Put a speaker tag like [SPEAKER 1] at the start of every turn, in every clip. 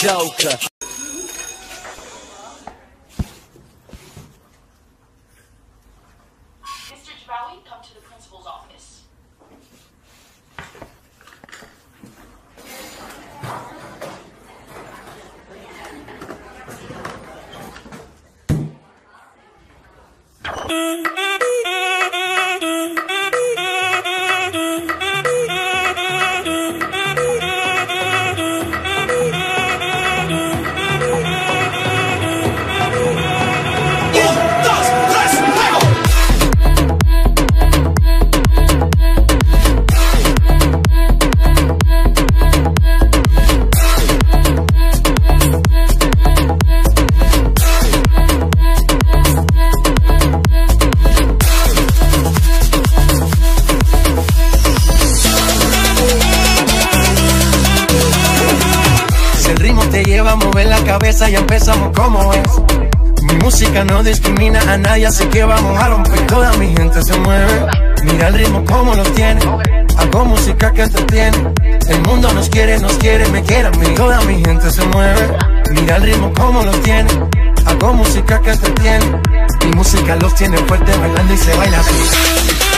[SPEAKER 1] Joker.
[SPEAKER 2] Mr. Jabawi, come to the principal's office.
[SPEAKER 3] Si el mover la cabeza, ya empezamos como es. Mi música no discrimina a nadie, así que vamos a romper. Toda mi gente se mueve. Mira el ritmo como los tiene. Hago música que entretiene. El mundo nos quiere, nos quiere, me quiere a mí. Toda mi gente se mueve. Mira el ritmo como los tiene. Hago música que entretiene. Mi música los tiene fuerte bailando y se baila así.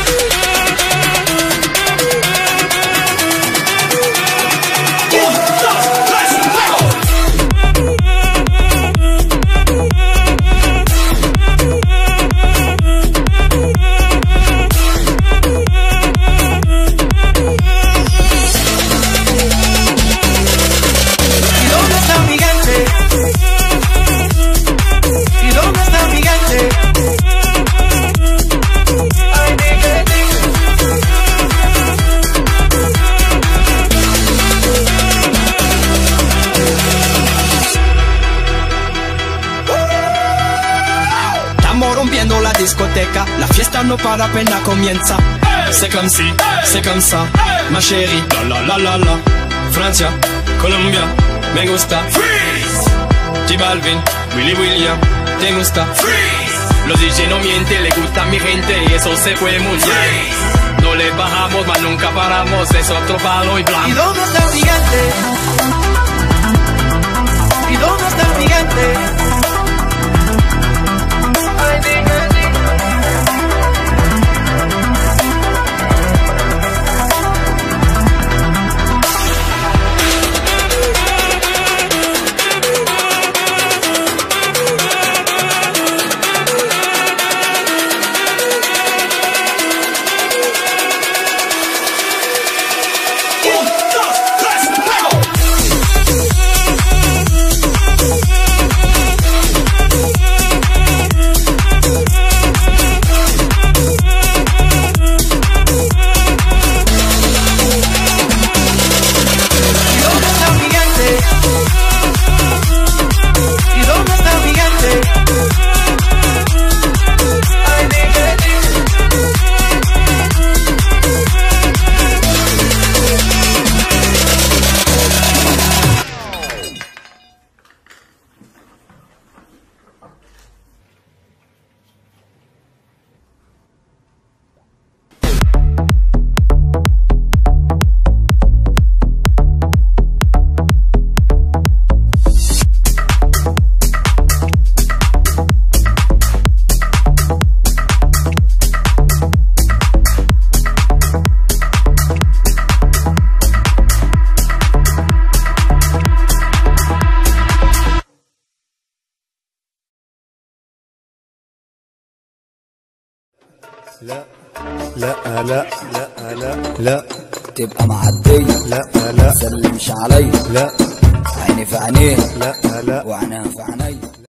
[SPEAKER 4] La discoteca, la fiesta no para apenas comienza. C'est comme si, c'est comme ça, ma chérie. La la la la la. Francia, Colombia, me gusta. Freeze. J Balvin, Willy William, te gusta. Freeze. Los DJ no mienten, le gusta a mi gente y eso se fue muy bien. No le bajamos, mas nunca paramos, es otro palo y
[SPEAKER 3] ¿Y
[SPEAKER 4] blanco.
[SPEAKER 3] dónde está
[SPEAKER 5] لا. لا لا لا لا لا.
[SPEAKER 1] تبقى معدية
[SPEAKER 5] لا لا.
[SPEAKER 1] سلمش عليا.
[SPEAKER 5] لا.
[SPEAKER 1] عيني في عينيه
[SPEAKER 5] لا لا.
[SPEAKER 1] وعناها في عينيا.